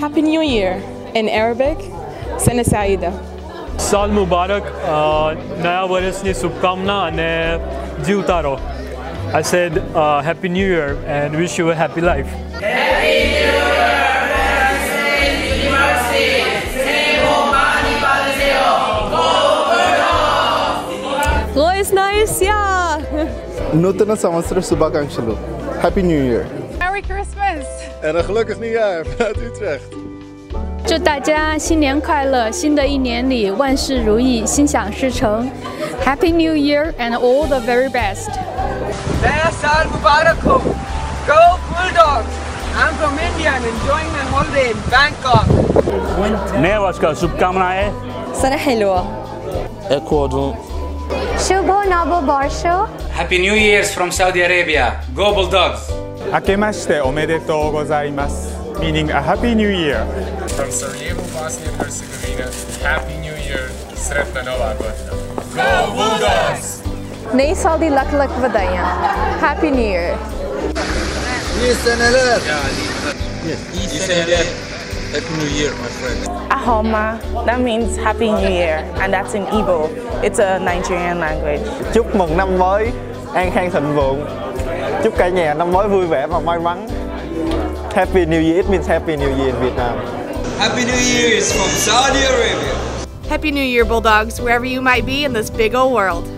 Happy New Year. In Arabic, Sana Saida. સાલ મુબારક અ, નયા વર્ષની શુભકામના અને જીવતા રહો I said uh, Happy New Year and wish you a happy life. Oh, it's nice, yeah. నూతన సంవత్సర శుభాకాంక్షలు happy new year Merry Christmas! En een gelukkig nieuwjaar vanuit Utrecht. 祝大家新年快乐！新的一年里万事如意，心想事成。Happy New Year and all the very best. Naya Saal Mubarak Go Bulldogs! I'm from India and enjoying my holiday in Bangkok. नए वर्ष का शुभकामनाएं सना hello Ecuador. Shubho Nabo barsho. Happy New Year's from Saudi Arabia. Go Bulldogs! 明けましておめでとうございます meaning a happy new year. From Sarajevo, Bosnia and Herzegovina happy new year Sretna Nova Godina Go saldi Neysaldi lak lak vadaya Happy New Year. İyi seneler İyi seneler Happy New Year, my friend. Ahoma, that means Happy New Year, and that's in Igbo. It's a Nigerian language. Chúc mừng năm mới, an khang thịnh vượng, Chúc cả nhà năm mới vui vẻ và may mắn. Happy New Year, it means Happy New Year in Vietnam. Happy New Year's from Saudi Arabia. Happy New Year, Bulldogs, wherever you might be in this big old world.